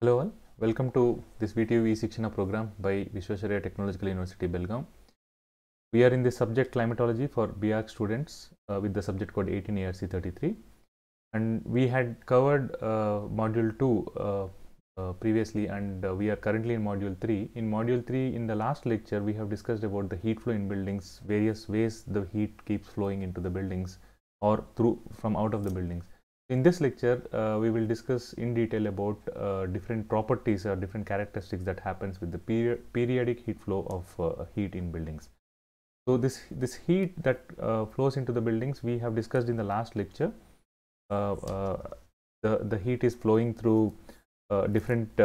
Hello all, welcome to this VTU e-Shikshana program by Visvesvaraya Technological University, Belgaum. We are in the subject climatology for BArch students uh, with the subject code 18 ARC33 and we had covered uh, module 2 uh, uh, previously and uh, we are currently in module 3. In module 3 in the last lecture we have discussed about the heat flow in buildings, various ways the heat keeps flowing into the buildings or through from out of the buildings. In this lecture, uh, we will discuss in detail about uh, different properties or different characteristics that happens with the peri periodic heat flow of uh, heat in buildings. So this this heat that uh, flows into the buildings we have discussed in the last lecture. Uh, uh, the the heat is flowing through different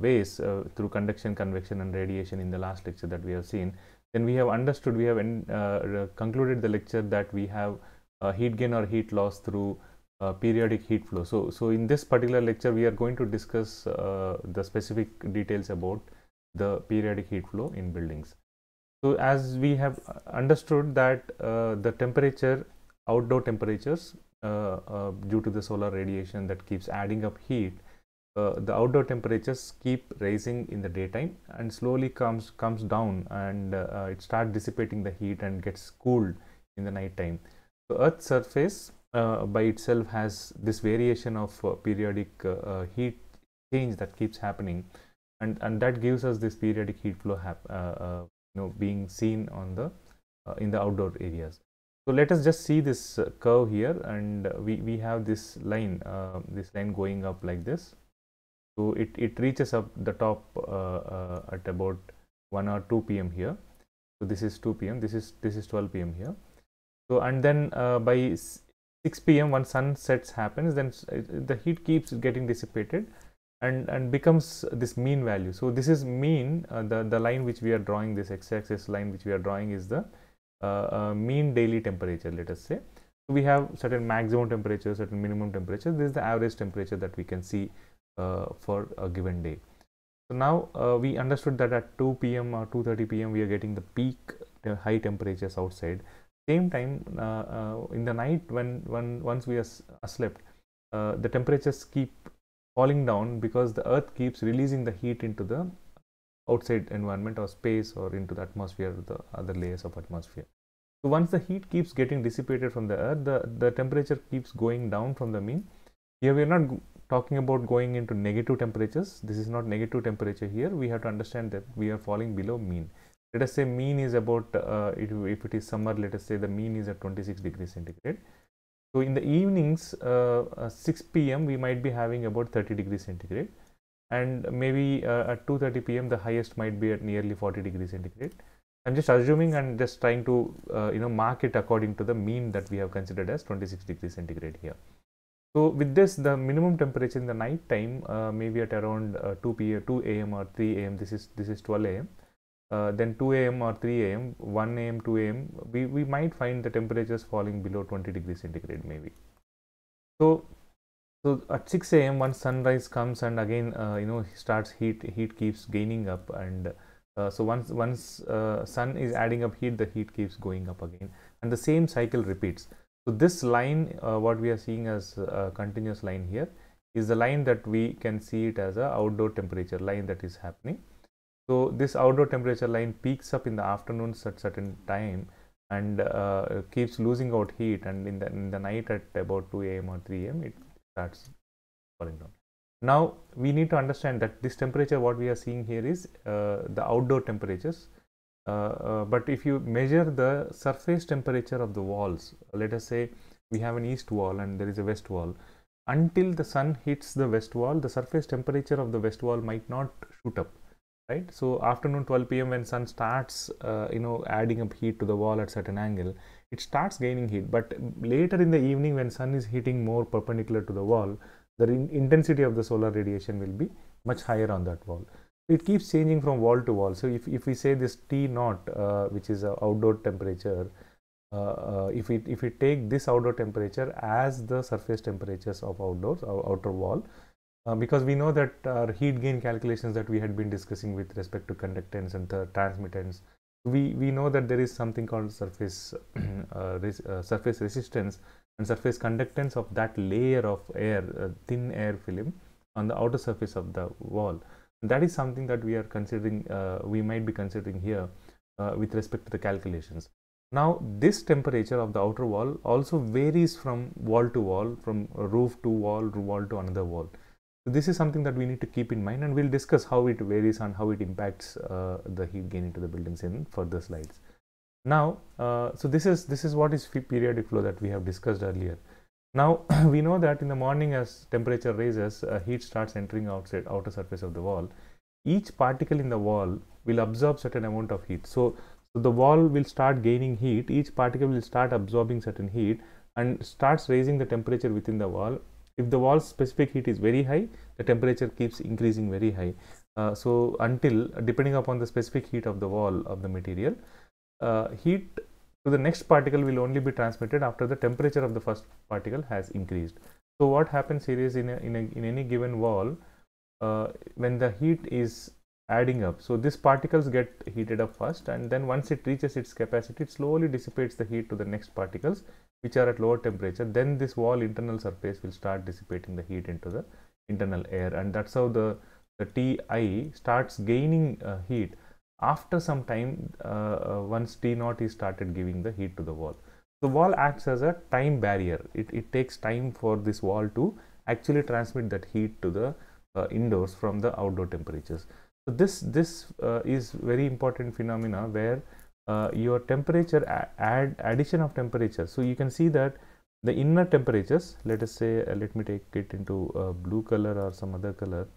ways through conduction, convection, and radiation in the last lecture that we have seen. Then we have understood, we have concluded the lecture that we have uh, heat gain or heat loss through uh, periodic heat flow. So, so in this particular lecture, we are going to discuss uh, the specific details about the periodic heat flow in buildings. So, as we have understood that the temperature, outdoor temperatures due to the solar radiation that keeps adding up heat, uh, the outdoor temperatures keep rising in the daytime and slowly comes comes down and uh, it starts dissipating the heat and gets cooled in the night time. So, Earth's surface uh, by itself has this variation of uh, periodic uh, uh heat change that keeps happening and, and that gives us this periodic heat flow uh, uh, you know being seen on the in the outdoor areas. So, let us just see this curve here and we, we have this line this line going up like this. So, it, it reaches up the top at about 1 or 2 pm here. So, this is 2 pm this is this is 12 pm here so and then uh, by 6 p.m. when sunsets happens, then uh, the heat keeps getting dissipated and and becomes this mean value. So this is mean. Uh, the the line which we are drawing, this x-axis line which we are drawing, is the uh, uh, mean daily temperature. Let us say. So we have certain maximum temperature, certain minimum temperature. This is the average temperature that we can see uh, for a given day. So now we understood that at 2 p.m. or 2:30 p.m. we are getting the peak the high temperatures outside same time uh, uh, in the night when, when once we are asleep uh, the temperatures keep falling down because the earth keeps releasing the heat into the outside environment or space or into the atmosphere the other layers of atmosphere. So once the heat keeps getting dissipated from the earth the the temperature keeps going down from the mean. Here we are not talking about going into negative temperatures. This is not negative temperature here. We have to understand that we are falling below mean let us say mean is about uh, it, if it is summer let us say the mean is at 26 degrees centigrade. So in the evenings uh, uh, 6 pm we might be having about 30 degrees centigrade. And maybe uh, at 2:30 pm the highest might be at nearly 40 degrees centigrade. I'm just assuming and just trying to uh, you know mark it according to the mean that we have considered as 26 degrees centigrade here. So with this the minimum temperature in the night time uh, maybe at around 2 pm 2 am or 3 am this is this is 12 am uh, then 2 a.m. or 3 a.m., 1 a.m., 2 a.m., we, we might find the temperatures falling below 20 degrees centigrade maybe. So, so at 6 a.m. once sunrise comes and again uh, you know starts heat heat keeps gaining up and uh, so once once uh, sun is adding up heat the heat keeps going up again and the same cycle repeats. So this line uh, what we are seeing as a continuous line here is the line that we can see it as a outdoor temperature line that is happening so this outdoor temperature line peaks up in the afternoons at certain time and uh, keeps losing out heat and in the, in the night at about 2 am or 3 am it starts falling down. Now we need to understand that this temperature what we are seeing here is uh, the outdoor temperatures uh, uh but if you measure the surface temperature of the walls let us say we have an east wall and there is a west wall until the sun hits the west wall the surface temperature of the west wall might not shoot up right? So afternoon 12 pm when sun starts uh, you know adding up heat to the wall at certain angle it starts gaining heat. But later in the evening when sun is hitting more perpendicular to the wall the in intensity of the solar radiation will be much higher on that wall. It keeps changing from wall to wall. So if, if we say this t naught uh, which is outdoor temperature uh, uh, if we if we take this outdoor temperature as the surface temperatures of outdoors outer wall uh, because we know that our heat gain calculations that we had been discussing with respect to conductance and transmittance, we, we know that there is something called surface, uh, res, uh, surface resistance and surface conductance of that layer of air, uh, thin air film on the outer surface of the wall. That is something that we are considering, uh, we might be considering here with respect to the calculations. Now, this temperature of the outer wall also varies from wall to wall, from roof to wall, wall to another wall. So, this is something that we need to keep in mind and we will discuss how it varies and how it impacts uh, the heat gain into the buildings in further slides. Now, uh, so this is this is what is periodic flow that we have discussed earlier. Now we know that in the morning as temperature rises, uh, heat starts entering outside outer surface of the wall. Each particle in the wall will absorb certain amount of heat. So, so the wall will start gaining heat. Each particle will start absorbing certain heat and starts raising the temperature within the wall. If the wall's specific heat is very high, the temperature keeps increasing very high. Uh, so until depending upon the specific heat of the wall of the material, uh, heat to the next particle will only be transmitted after the temperature of the first particle has increased. So what happens here is in, a, in, a, in any given wall, uh, when the heat is adding up, so these particles get heated up first and then once it reaches its capacity, it slowly dissipates the heat to the next particles which are at lower temperature. Then this wall internal surface will start dissipating the heat into the internal air and that's how the, the Ti starts gaining uh, heat after some time uh, uh, once T naught is started giving the heat to the wall. The wall acts as a time barrier. It, it takes time for this wall to actually transmit that heat to the uh, indoors from the outdoor temperatures. So this this uh, is very important phenomena where uh, your temperature add addition of temperature. So you can see that the inner temperatures. Let us say uh, let me take it into blue color or some other color.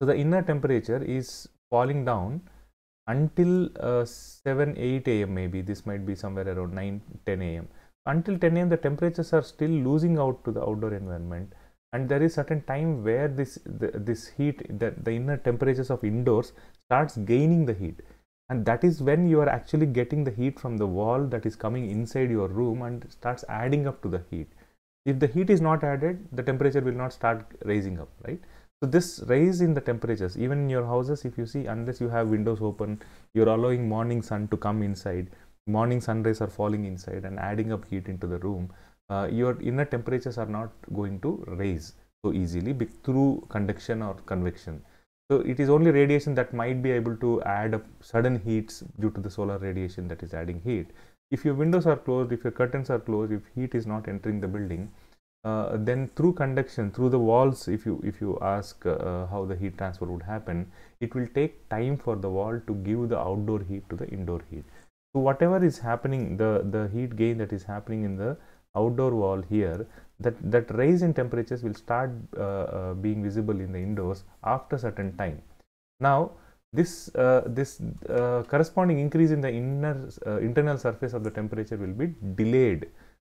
So the inner temperature is falling down until uh, 7 8 am maybe this might be somewhere around 9 10 am until 10 am the temperatures are still losing out to the outdoor environment and there is certain time where this the, this heat the, the inner temperatures of indoors starts gaining the heat and that is when you are actually getting the heat from the wall that is coming inside your room and starts adding up to the heat. If the heat is not added the temperature will not start raising up right? So this rise in the temperatures, even in your houses, if you see, unless you have windows open, you're allowing morning sun to come inside, morning sun rays are falling inside and adding up heat into the room, uh, your inner temperatures are not going to raise so easily through conduction or convection. So it is only radiation that might be able to add up sudden heats due to the solar radiation that is adding heat. If your windows are closed, if your curtains are closed, if heat is not entering the building, uh, then through conduction through the walls if you if you ask uh, how the heat transfer would happen it will take time for the wall to give the outdoor heat to the indoor heat so whatever is happening the the heat gain that is happening in the outdoor wall here that that rise in temperatures will start uh, uh being visible in the indoors after certain time now this uh, this corresponding increase in the inner internal surface of the temperature will be delayed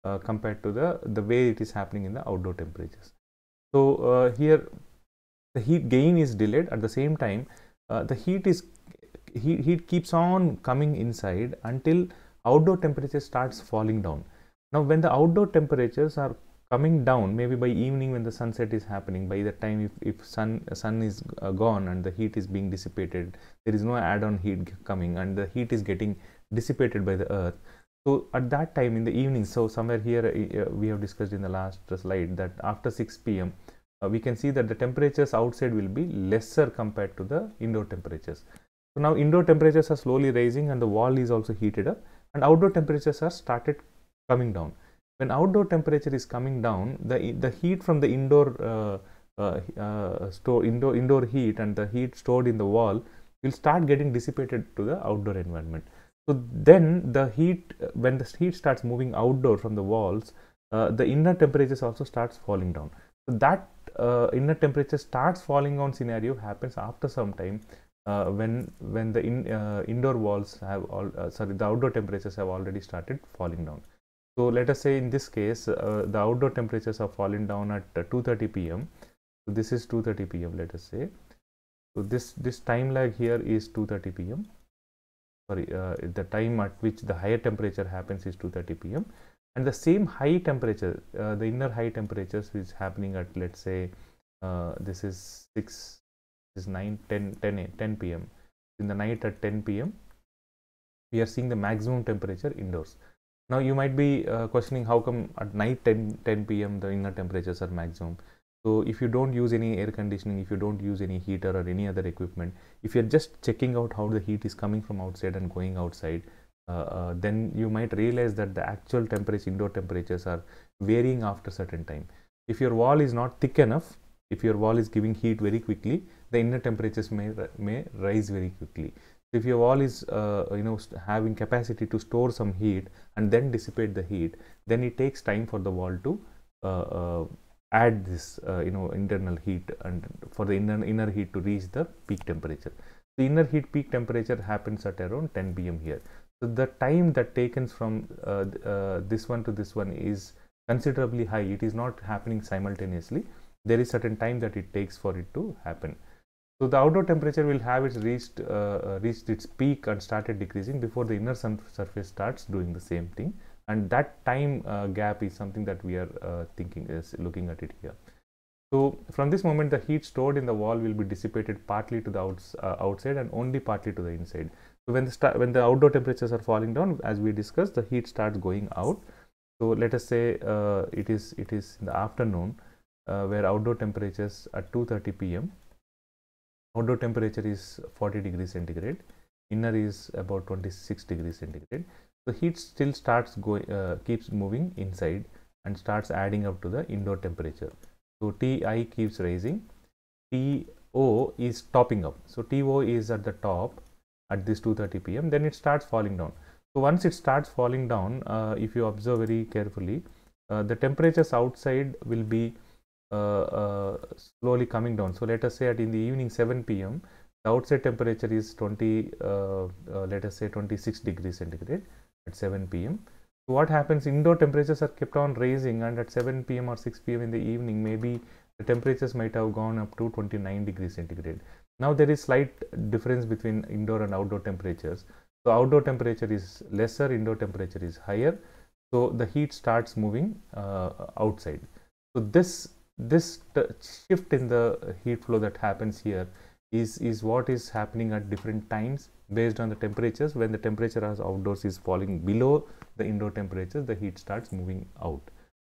uh, compared to the, the way it is happening in the outdoor temperatures. So, uh, here the heat gain is delayed at the same time uh, the heat is heat, heat keeps on coming inside until outdoor temperature starts falling down. Now, when the outdoor temperatures are coming down maybe by evening when the sunset is happening by the time if, if sun sun is uh, gone and the heat is being dissipated there is no add-on heat coming and the heat is getting dissipated by the earth so at that time in the evening, so somewhere here uh, uh we have discussed in the last slide that after 6 p.m. Uh, we can see that the temperatures outside will be lesser compared to the indoor temperatures. So now indoor temperatures are slowly rising and the wall is also heated up and outdoor temperatures are started coming down. When outdoor temperature is coming down, the, the heat from the indoor uh, uh, uh, store indoor indoor heat and the heat stored in the wall will start getting dissipated to the outdoor environment. So then the heat, when the heat starts moving outdoor from the walls, uh, the inner temperatures also starts falling down. So that uh, inner temperature starts falling down scenario happens after some time uh, when when the in, indoor walls have all sorry the outdoor temperatures have already started falling down. So let us say in this case uh, the outdoor temperatures are falling down at 2:30 p.m. So this is 2:30 p.m. Let us say. So this this time lag here is 2:30 p.m sorry uh, the time at which the higher temperature happens is 2:30 pm and the same high temperature uh, the inner high temperatures is happening at let's say uh, this is 6 this is 9 10 10 10 pm in the night at 10 pm we are seeing the maximum temperature indoors now you might be uh, questioning how come at night 10 10 pm the inner temperatures are maximum So if you don't use any air conditioning, if you don't use any heater or any other equipment, if you're just checking out how the heat is coming from outside and going outside, uh, uh, then you might realize that the actual temperature, indoor temperatures are varying after certain time. If your wall is not thick enough, if your wall is giving heat very quickly, the inner temperatures may, may rise very quickly. If your wall is, uh, you know, having capacity to store some heat and then dissipate the heat, then it takes time for the wall to uh, uh, add this, uh, you know, internal heat and for the inner, inner heat to reach the peak temperature. The inner heat peak temperature happens at around 10 pm here. So the time that taken from uh, this one to this one is considerably high. It is not happening simultaneously. There is certain time that it takes for it to happen. So the outdoor temperature will have its reached uh, reached its peak and started decreasing before the inner sun surface starts doing the same thing. And that time uh, gap is something that we are uh, thinking is looking at it here. So from this moment, the heat stored in the wall will be dissipated partly to the outs, uh, outside and only partly to the inside. So when the when the outdoor temperatures are falling down, as we discussed, the heat starts going out. So let us say uh, it is it is in the afternoon uh, where outdoor temperatures at 2:30 p.m. Outdoor temperature is 40 degrees centigrade. Inner is about 26 degrees centigrade. The heat still starts going uh, keeps moving inside and starts adding up to the indoor temperature. So Ti keeps rising. To is topping up. So To is at the top at this 2.30 pm then it starts falling down so once it starts falling down uh, if you observe very carefully uh, the temperatures outside will be slowly coming down so let us say at in the evening 7 pm the outside temperature is 20 uh, uh, let us say 26 degrees centigrade at 7 pm so what happens indoor temperatures are kept on rising and at 7 pm or 6 pm in the evening maybe the temperatures might have gone up to 29 degrees centigrade now there is slight difference between indoor and outdoor temperatures. So outdoor temperature is lesser, indoor temperature is higher. So the heat starts moving uh, outside. So this this shift in the heat flow that happens here is is what is happening at different times based on the temperatures. When the temperature as outdoors is falling below the indoor temperatures, the heat starts moving out.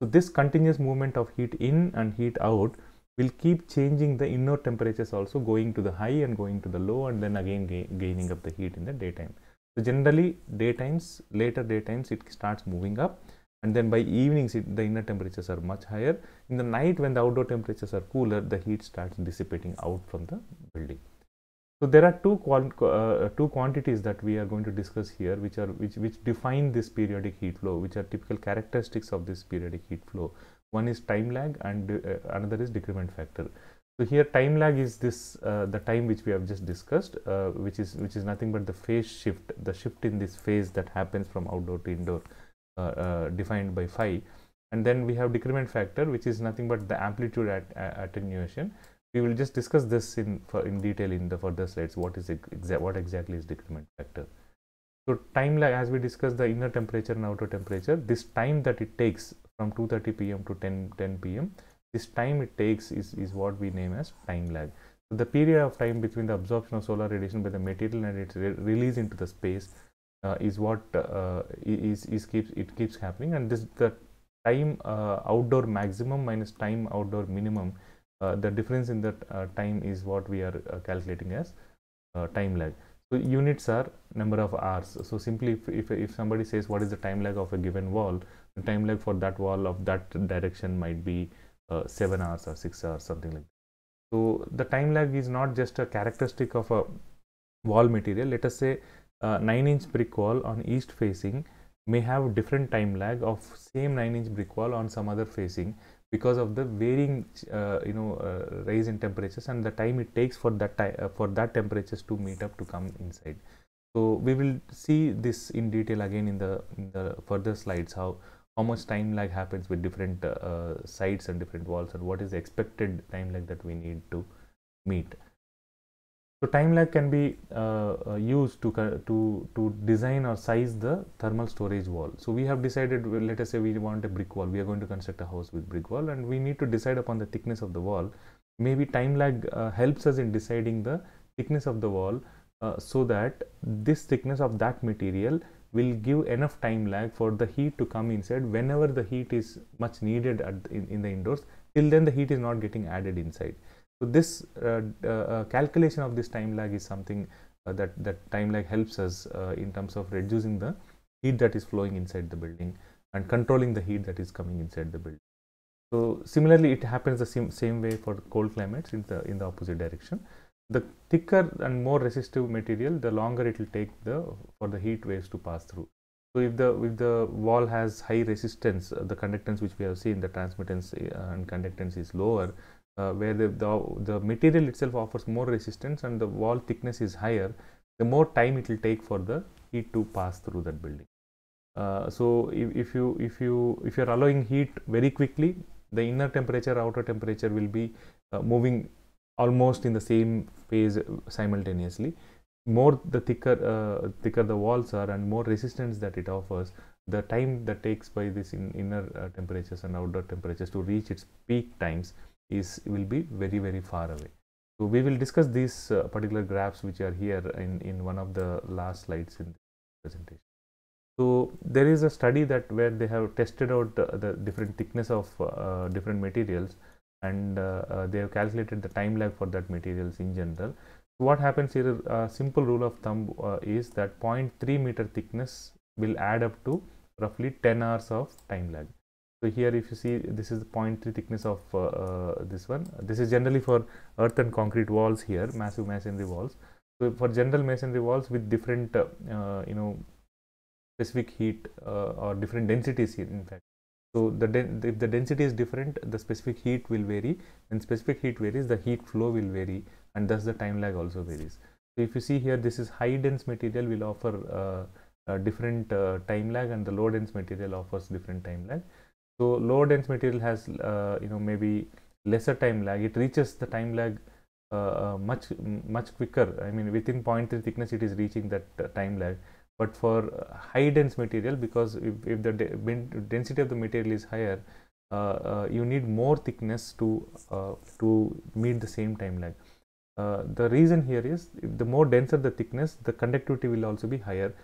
So this continuous movement of heat in and heat out will keep changing the indoor temperatures also going to the high and going to the low and then again ga gaining up the heat in the daytime. So generally daytimes, later daytimes it starts moving up and then by evenings it, the inner temperatures are much higher. In the night when the outdoor temperatures are cooler, the heat starts dissipating out from the building. So there are two uh, two quantities that we are going to discuss here, which are which which define this periodic heat flow, which are typical characteristics of this periodic heat flow one is time lag and uh, another is decrement factor so here time lag is this uh, the time which we have just discussed uh, which is which is nothing but the phase shift the shift in this phase that happens from outdoor to indoor defined by phi. And then we have decrement factor which is nothing but the amplitude at, attenuation. We will just discuss this in in detail in the further slides what is exa what exactly is decrement factor. So time lag as we discussed the inner temperature and outer temperature this time that it takes from 2.30 pm to 10, 10 pm this time it takes is, is what we name as time lag. So the period of time between the absorption of solar radiation by the material and its re release into the space uh, is what uh, is, is keeps it keeps happening. And this the time uh, outdoor maximum minus time outdoor minimum uh, the difference in that uh, time is what we are uh, calculating as time lag. So units are number of hours. So simply if, if, if somebody says what is the time lag of a given wall the time lag for that wall of that direction might be uh, 7 hours or 6 hours something like that. So the time lag is not just a characteristic of a wall material. Let us say uh, 9 inch brick wall on east facing may have different time lag of same 9 inch brick wall on some other facing because of the varying uh, you know uh, rise in temperatures and the time it takes for that uh, for that temperatures to meet up to come inside so we will see this in detail again in the in the further slides how how much time lag happens with different uh, uh, sites and different walls and what is the expected time lag that we need to meet. So time lag can be uh, uh used to, to, to design or size the thermal storage wall. So we have decided, let us say we want a brick wall, we are going to construct a house with brick wall and we need to decide upon the thickness of the wall. Maybe time lag uh, helps us in deciding the thickness of the wall uh, so that this thickness of that material will give enough time lag for the heat to come inside whenever the heat is much needed in, in, the indoors till then the heat is not getting added inside so this uh, uh, calculation of this time lag is something uh, that that time lag helps us in terms of reducing the heat that is flowing inside the building and controlling the heat that is coming inside the building. So similarly it happens the same, same way for cold climates in the in the opposite direction. The thicker and more resistive material the longer it will take the for the heat waves to pass through. So if the if the wall has high resistance uh, the conductance which we have seen the transmittance uh, and conductance is lower uh, where the, the the material itself offers more resistance and the wall thickness is higher the more time it will take for the heat to pass through that building. Uh, so if, if you if you if you are allowing heat very quickly the inner temperature outer temperature will be uh, moving almost in the same phase simultaneously. More the thicker uh, thicker the walls are and more resistance that it offers the time that takes by this in inner uh, temperatures and outer temperatures to reach its peak times is will be very very far away. So we will discuss these uh, particular graphs which are here in in one of the last slides in the presentation. So there is a study that where they have tested out the, the different thickness of uh, different materials and uh, uh, they have calculated the time lag for that materials in general. What happens here a simple rule of thumb uh, is that 0.3 meter thickness will add up to roughly 10 hours of time lag so here if you see this is the 0.3 thickness of uh, uh, this one this is generally for earth and concrete walls here massive masonry walls so for general masonry walls with different uh, uh, you know specific heat uh, or different densities here in fact so the if the density is different the specific heat will vary and specific heat varies the heat flow will vary and thus the time lag also varies. So if you see here this is high dense material will offer uh, different time lag and the low dense material offers different time lag. So low dense material has uh, you know maybe lesser time lag. It reaches the time lag uh, uh, much much quicker. I mean within 0.3 thickness it is reaching that uh, time lag. But for high dense material because if, if the de density of the material is higher you need more thickness to to meet the same time lag. Uh, the reason here is the more denser the thickness, the conductivity will also be higher.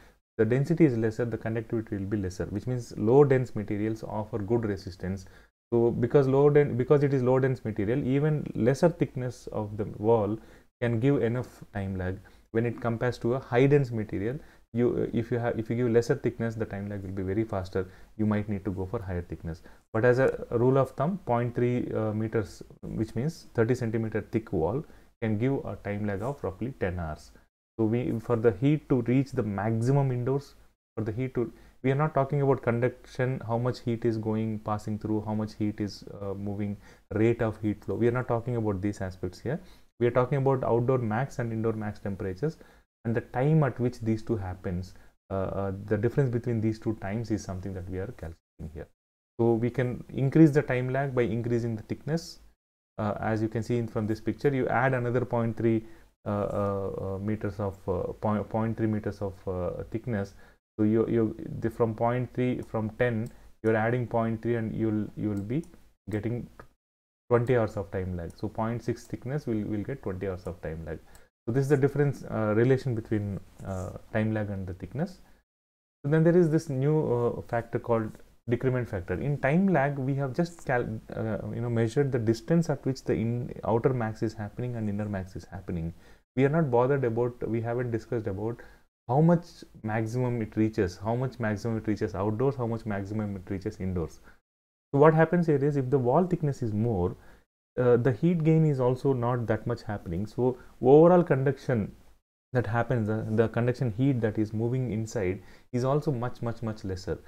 The density is lesser, the conductivity will be lesser, which means low dense materials offer good resistance. So because low den because it is low dense material, even lesser thickness of the wall can give enough time lag. When it compares to a high dense material, you if you have if you give lesser thickness, the time lag will be very faster. You might need to go for higher thickness. But as a rule of thumb, 0.3 uh, meters, which means 30 centimeter thick wall can give a time lag of roughly 10 hours. So we for the heat to reach the maximum indoors, for the heat to we are not talking about conduction, how much heat is going passing through, how much heat is uh, moving, rate of heat flow. We are not talking about these aspects here. We are talking about outdoor max and indoor max temperatures and the time at which these two happens. Uh, uh, the difference between these two times is something that we are calculating here. So we can increase the time lag by increasing the thickness uh, as you can see in, from this picture you add another 0.3 uh, uh, meters of 0.3 meters of thickness. So you you the, from 0.3 from 10 you're adding 0.3 and you'll you'll be getting 20 hours of time lag. So 0.6 thickness will will get 20 hours of time lag. So this is the difference uh, relation between uh, time lag and the thickness. So then there is this new uh, factor called decrement factor. In time lag, we have just uh, you know measured the distance at which the in outer max is happening and inner max is happening. We are not bothered about. We haven't discussed about how much maximum it reaches, how much maximum it reaches outdoors, how much maximum it reaches indoors. So what happens here is if the wall thickness is more, uh, the heat gain is also not that much happening. So overall conduction that happens, uh, the conduction heat that is moving inside is also much much much lesser.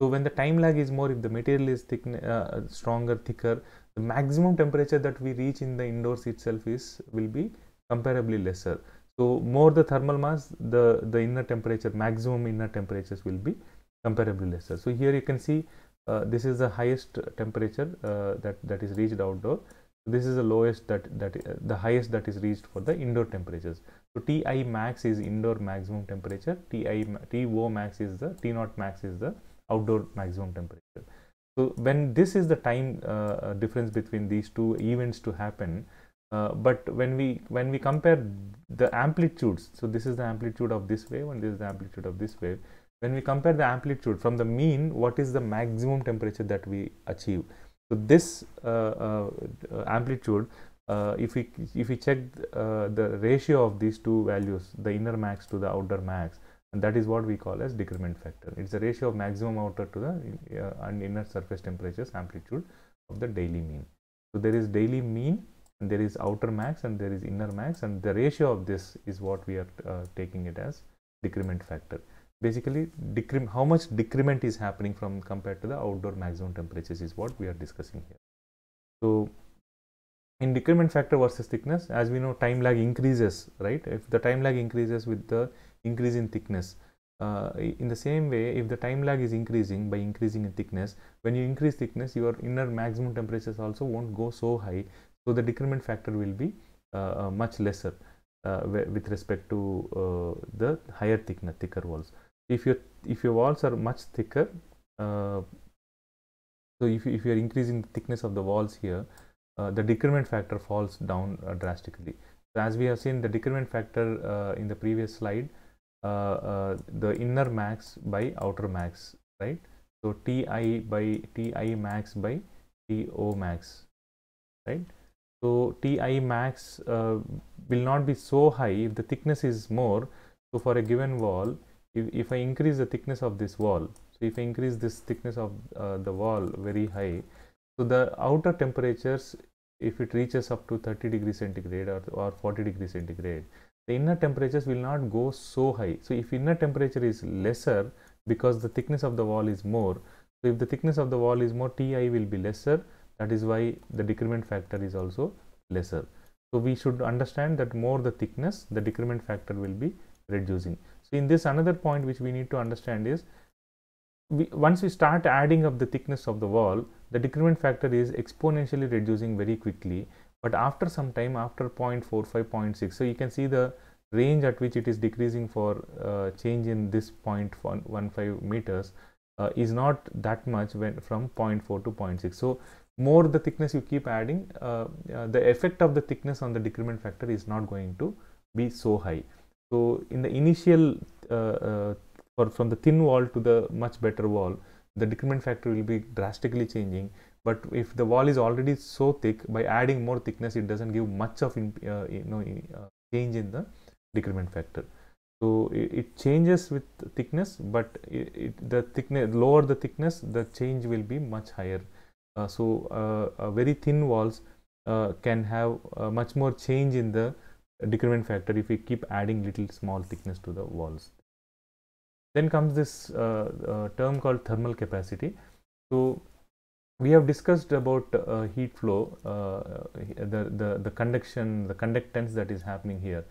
So when the time lag is more, if the material is thick, uh, stronger, thicker, the maximum temperature that we reach in the indoors itself is will be comparably lesser. So more the thermal mass, the the inner temperature, maximum inner temperatures will be comparably lesser. So here you can see uh, this is the highest temperature uh, that that is reached outdoor. This is the lowest that that uh, the highest that is reached for the indoor temperatures. So Ti max is indoor maximum temperature. Ti To max is the T naught max is the outdoor maximum temperature. So when this is the time uh, uh, difference between these two events to happen, uh, but when we when we compare the amplitudes, so this is the amplitude of this wave and this is the amplitude of this wave. When we compare the amplitude from the mean, what is the maximum temperature that we achieve? So this uh, uh, amplitude, uh, if we if we check the ratio of these two values, the inner max to the outer max, and that is what we call as decrement factor. It's the ratio of maximum outer to the uh, and inner surface temperatures amplitude of the daily mean. So there is daily mean and there is outer max and there is inner max and the ratio of this is what we are uh, taking it as decrement factor. Basically, decrement, how much decrement is happening from compared to the outdoor maximum temperatures is what we are discussing here. So, in decrement factor versus thickness, as we know, time lag increases, right? If the time lag increases with the increase in thickness, uh, in the same way, if the time lag is increasing by increasing in thickness, when you increase thickness, your inner maximum temperatures also won't go so high. So, the decrement factor will be uh, uh much lesser uh, with respect to uh, the higher thickness, thicker walls. If your if your walls are much thicker, so if, if you are increasing the thickness of the walls here, the decrement factor falls down drastically. So as we have seen the decrement factor in the previous slide, uh, uh, the inner max by outer max right? So ti by ti max by to max right? So ti max uh, will not be so high if the thickness is more. So for a given wall if, if i increase the thickness of this wall so if i increase this thickness of uh, the wall very high so the outer temperatures if it reaches up to 30 degrees centigrade or, or 40 degrees centigrade the inner temperatures will not go so high. So if inner temperature is lesser because the thickness of the wall is more, so if the thickness of the wall is more, Ti will be lesser. That is why the decrement factor is also lesser. So we should understand that more the thickness, the decrement factor will be reducing. So in this another point which we need to understand is we, once we start adding up the thickness of the wall, the decrement factor is exponentially reducing very quickly but after some time after 0.45 0.6 so you can see the range at which it is decreasing for uh, change in this 0.15 meters uh, is not that much when from 0.4 to 0.6 so more the thickness you keep adding uh, uh, the effect of the thickness on the decrement factor is not going to be so high. So in the initial uh, uh, for from the thin wall to the much better wall the decrement factor will be drastically changing but if the wall is already so thick by adding more thickness it doesn't give much of in, uh, you know uh, change in the decrement factor. So it, it changes with thickness but it, it, the thickness lower the thickness the change will be much higher. Uh, so uh, very thin walls uh, can have much more change in the decrement factor if we keep adding little small thickness to the walls. Then comes this uh, term called thermal capacity. So we have discussed about uh, heat flow, uh, the, the, the conduction, the conductance that is happening here.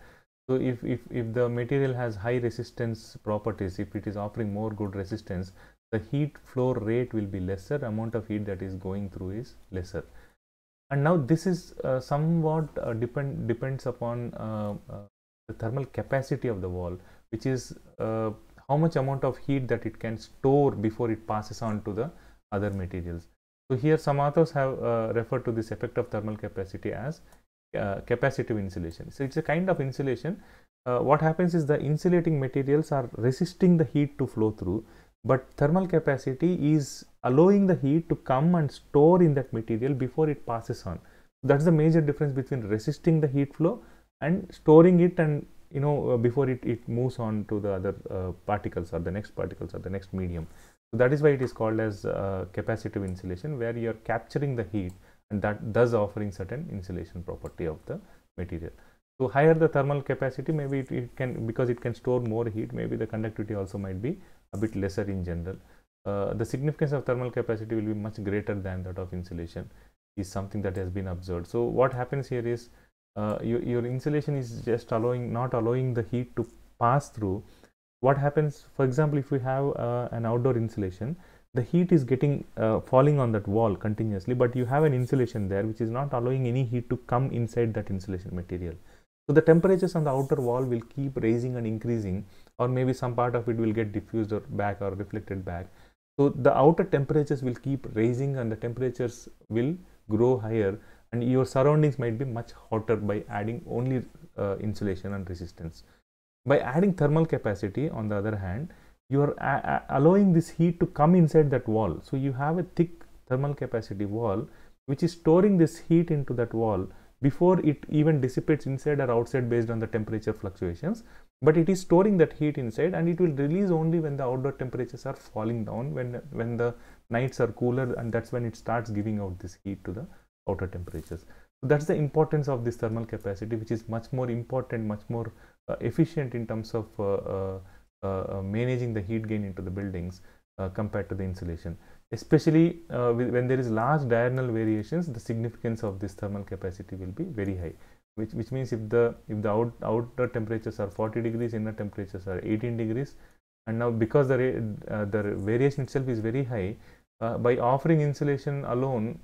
So if, if, if the material has high resistance properties, if it is offering more good resistance, the heat flow rate will be lesser, amount of heat that is going through is lesser. And now this is uh, somewhat uh, depend, depends upon uh, uh, the thermal capacity of the wall, which is how much amount of heat that it can store before it passes on to the other materials. So here some authors have uh, referred to this effect of thermal capacity as uh, capacitive insulation. So it's a kind of insulation. Uh, what happens is the insulating materials are resisting the heat to flow through, but thermal capacity is allowing the heat to come and store in that material before it passes on. That's the major difference between resisting the heat flow and storing it and you know uh, before it, it moves on to the other uh, particles or the next particles or the next medium. So that is why it is called as uh, capacitive insulation where you are capturing the heat and that does offering certain insulation property of the material. So higher the thermal capacity maybe it, it, can because it can store more heat maybe the conductivity also might be a bit lesser in general. Uh, the significance of thermal capacity will be much greater than that of insulation is something that has been observed. So what happens here is uh, your, your insulation is just allowing not allowing the heat to pass through what happens for example if we have uh, an outdoor insulation the heat is getting uh, falling on that wall continuously but you have an insulation there which is not allowing any heat to come inside that insulation material. So the temperatures on the outer wall will keep raising and increasing or maybe some part of it will get diffused or back or reflected back. So the outer temperatures will keep raising and the temperatures will grow higher and your surroundings might be much hotter by adding only uh, insulation and resistance by adding thermal capacity on the other hand, you are uh, uh, allowing this heat to come inside that wall. So you have a thick thermal capacity wall which is storing this heat into that wall before it even dissipates inside or outside based on the temperature fluctuations but it is storing that heat inside and it will release only when the outdoor temperatures are falling down when when the nights are cooler and that's when it starts giving out this heat to the outer temperatures that's the importance of this thermal capacity which is much more important much more uh, efficient in terms of uh, uh, uh managing the heat gain into the buildings uh, compared to the insulation. Especially when there is large diurnal variations the significance of this thermal capacity will be very high. Which which means if the if the out, outer temperatures are 40 degrees inner temperatures are 18 degrees and now because the the variation itself is very high by offering insulation alone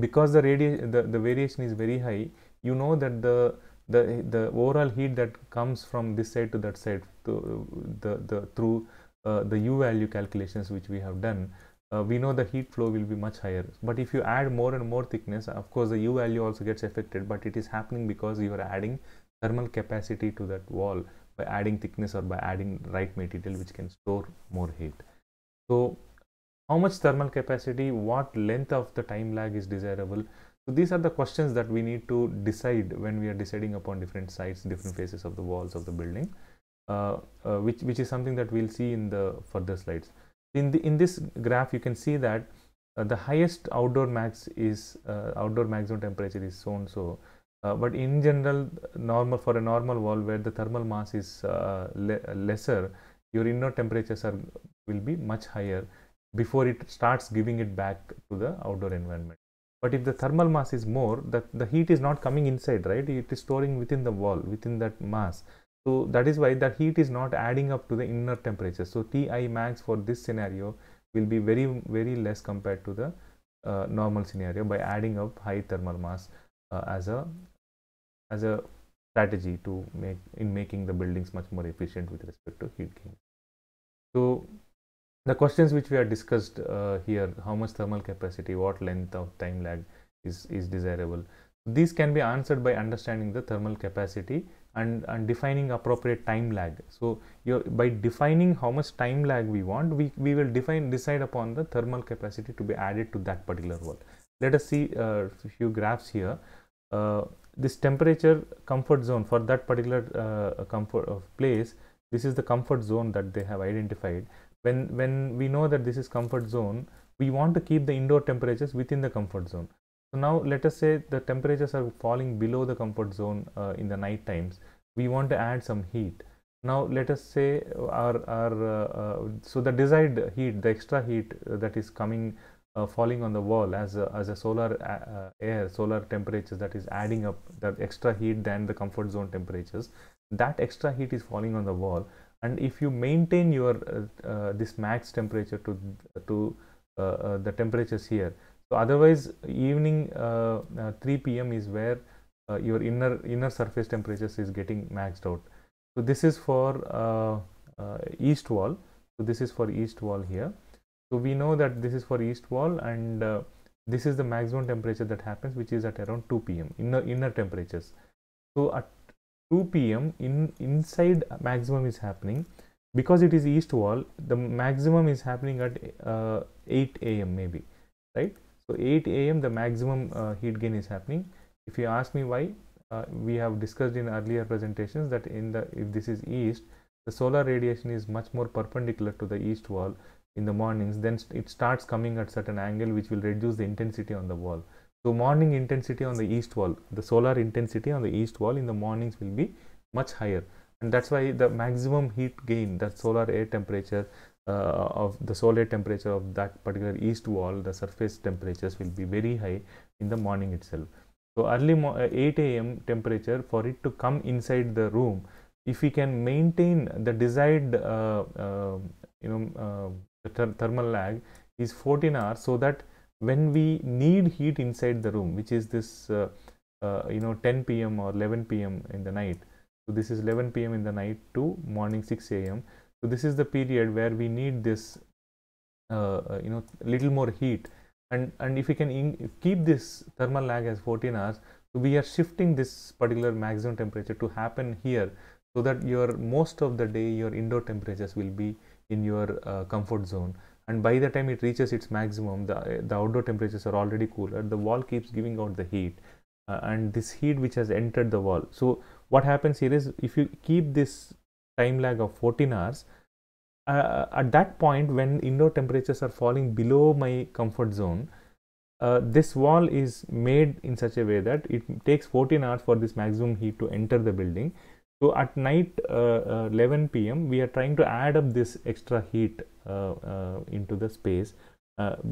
because the the, the variation is very high you know that the the the overall heat that comes from this side to that side to the the through uh, the u value calculations which we have done uh, we know the heat flow will be much higher. But if you add more and more thickness, of course the U value also gets affected, but it is happening because you are adding thermal capacity to that wall by adding thickness or by adding right material which can store more heat. So how much thermal capacity, what length of the time lag is desirable? So these are the questions that we need to decide when we are deciding upon different sites, different phases of the walls of the building, uh, uh, which, which is something that we'll see in the further slides. In the in this graph you can see that uh, the highest outdoor max is uh, outdoor maximum temperature is so and so. Uh, but in general normal for a normal wall where the thermal mass is uh, le lesser your inner temperatures are will be much higher before it starts giving it back to the outdoor environment but if the thermal mass is more that the heat is not coming inside right it is storing within the wall within that mass so that is why the heat is not adding up to the inner temperature. So Ti max for this scenario will be very very less compared to the uh, normal scenario by adding up high thermal mass uh, as a as a strategy to make in making the buildings much more efficient with respect to heat gain. So the questions which we have discussed uh, here, how much thermal capacity, what length of time lag is, is desirable. These can be answered by understanding the thermal capacity and, and defining appropriate time lag. So, by defining how much time lag we want, we, we will define decide upon the thermal capacity to be added to that particular wall. Let us see uh, a few graphs here. Uh, this temperature comfort zone for that particular uh, comfort of place, this is the comfort zone that they have identified. When, when we know that this is comfort zone, we want to keep the indoor temperatures within the comfort zone. So now let us say the temperatures are falling below the comfort zone uh, in the night times. We want to add some heat. Now let us say our, our uh, uh, so the desired heat, the extra heat that is coming uh, falling on the wall as a, as a solar uh, air, solar temperatures that is adding up the extra heat than the comfort zone temperatures. That extra heat is falling on the wall, and if you maintain your uh, this max temperature to to the temperatures here, so otherwise evening uh, uh, 3 p.m. is where uh, your inner inner surface temperatures is getting maxed out. So this is for east wall. So this is for east wall here. So we know that this is for east wall and uh, this is the maximum temperature that happens which is at around 2 pm inner inner temperatures. So at 2 pm in inside maximum is happening because it is east wall the maximum is happening at uh, 8 am maybe right so 8 am the maximum uh, heat gain is happening. If you ask me why, uh, we have discussed in earlier presentations that in the if this is east, the solar radiation is much more perpendicular to the east wall in the mornings. Then it starts coming at certain angle which will reduce the intensity on the wall. So morning intensity on the east wall, the solar intensity on the east wall in the mornings will be much higher and that's why the maximum heat gain that solar air temperature uh, of the solar temperature of that particular east wall, the surface temperatures will be very high in the morning itself. So early uh, 8 a.m. temperature for it to come inside the room, if we can maintain the desired, uh, uh, you know, uh, the thermal lag is 14 hours, so that when we need heat inside the room, which is this, uh, you know, 10 p.m. or 11 p.m. in the night. So this is 11 p.m. in the night to morning 6 a.m. So this is the period where we need this, uh, uh you know, little more heat. And, and if we can keep this thermal lag as 14 hours, so we are shifting this particular maximum temperature to happen here so that your most of the day your indoor temperatures will be in your uh, comfort zone and by the time it reaches its maximum the, the outdoor temperatures are already cooler. The wall keeps giving out the heat uh, and this heat which has entered the wall. So what happens here is if you keep this time lag of 14 hours uh, at that point when indoor temperatures are falling below my comfort zone uh, this wall is made in such a way that it takes 14 hours for this maximum heat to enter the building so at night uh, uh 11 pm we are trying to add up this extra heat uh, into the space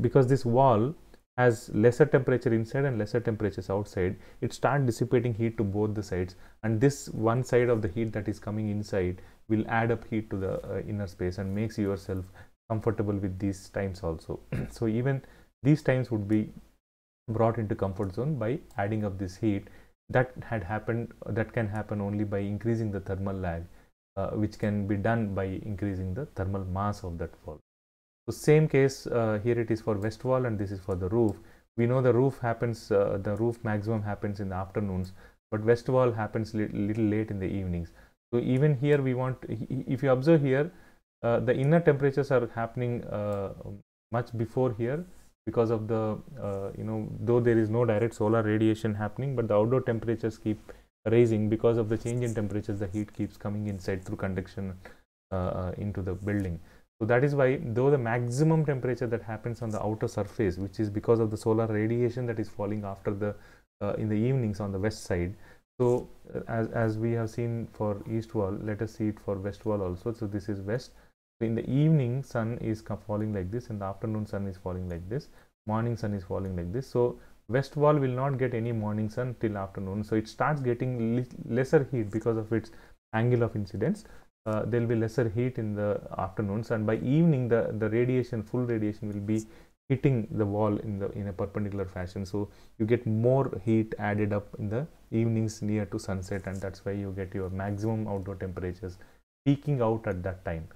because this wall has lesser temperature inside and lesser temperatures outside. It start dissipating heat to both the sides and this one side of the heat that is coming inside will add up heat to the inner space and makes yourself comfortable with these times also. So even these times would be brought into comfort zone by adding up this heat that had happened that can happen only by increasing the thermal lag uh, which can be done by increasing the thermal mass of that wall so same case uh, here it is for west wall and this is for the roof. We know the roof happens uh, the roof maximum happens in the afternoons but west wall happens li little late in the evenings. So even here we want if you observe here uh, the inner temperatures are happening uh, much before here because of the uh, you know though there is no direct solar radiation happening but the outdoor temperatures keep rising because of the change in temperatures the heat keeps coming inside through conduction uh, uh, into the building. So that is why though the maximum temperature that happens on the outer surface which is because of the solar radiation that is falling after the uh, in the evenings on the west side so uh, as, as we have seen for east wall let us see it for west wall also. So this is west in the evening sun is falling like this and the afternoon sun is falling like this morning sun is falling like this. So west wall will not get any morning sun till afternoon. So it starts getting lesser heat because of its angle of incidence. Uh, there will be lesser heat in the afternoons and by evening the the radiation full radiation will be hitting the wall in the in a perpendicular fashion. So you get more heat added up in the evenings near to sunset and that's why you get your maximum outdoor temperatures peaking out at that time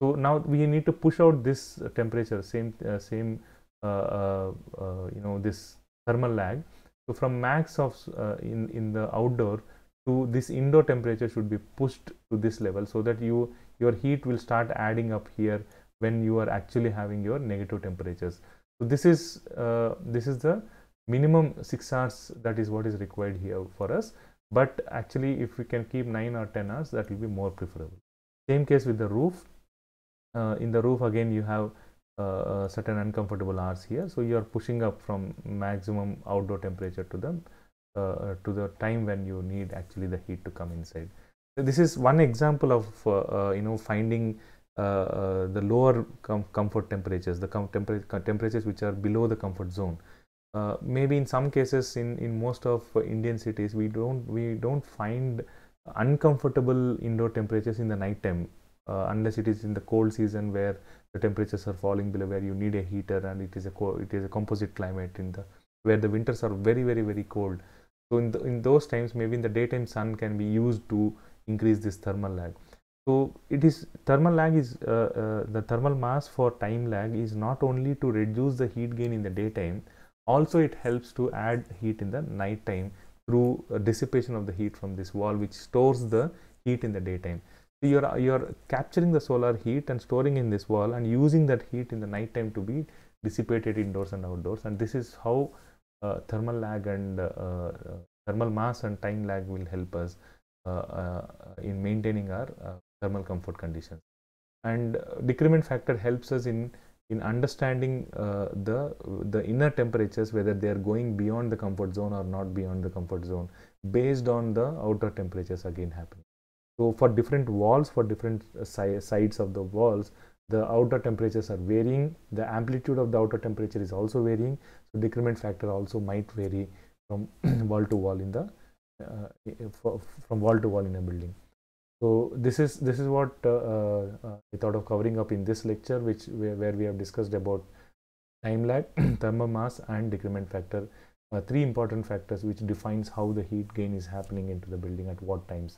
so now we need to push out this temperature same uh, same uh, uh, you know this thermal lag. So from max of in in the outdoor to this indoor temperature should be pushed to this level so that you your heat will start adding up here when you are actually having your negative temperatures. So this is uh, this is the minimum 6 hours that is what is required here for us. But actually if we can keep 9 or 10 hours that will be more preferable. Same case with the roof uh, in the roof again you have uh, uh, certain uncomfortable hours here. So you are pushing up from maximum outdoor temperature to the uh, to the time when you need actually the heat to come inside. So this is one example of uh, uh, you know finding the lower com comfort temperatures the com temperature temperatures which are below the comfort zone. Maybe in some cases in in most of indian cities we don't we don't find uncomfortable indoor temperatures in the night time. uh, unless it is in the cold season where the temperatures are falling below where you need a heater and it is a it is a composite climate in the where the winters are very very very cold. So in the, in those times maybe in the daytime sun can be used to increase this thermal lag. So it is thermal lag is uh, uh, the thermal mass for time lag is not only to reduce the heat gain in the daytime also it helps to add heat in the night time through dissipation of the heat from this wall which stores the heat in the daytime you're you're capturing the solar heat and storing in this wall and using that heat in the night time to be dissipated indoors and outdoors. And this is how uh, thermal lag and uh, uh, thermal mass and time lag will help us uh, uh, in maintaining our uh, thermal comfort conditions. And decrement factor helps us in in understanding the the inner temperatures whether they are going beyond the comfort zone or not beyond the comfort zone based on the outer temperatures again happening so for different walls, for different uh, si sides of the walls, the outer temperatures are varying. The amplitude of the outer temperature is also varying. So decrement factor also might vary from wall to wall in the uh, for, from wall to wall in a building. So this is this is what uh, uh, we thought of covering up in this lecture, which where, where we have discussed about time lag, thermal mass, and decrement factor. Three important factors which defines how the heat gain is happening into the building at what times.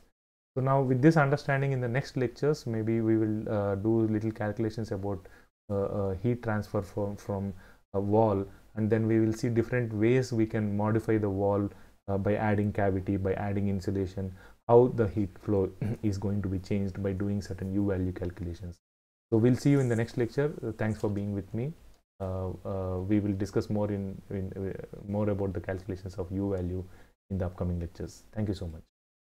So now with this understanding in the next lectures, maybe we will uh, do little calculations about uh, uh, heat transfer from, from a wall and then we will see different ways we can modify the wall uh, by adding cavity, by adding insulation, how the heat flow is going to be changed by doing certain U value calculations. So we'll see you in the next lecture. Uh, thanks for being with me. Uh, uh, we will discuss more in, in uh, more about the calculations of u value in the upcoming lectures. Thank you so much.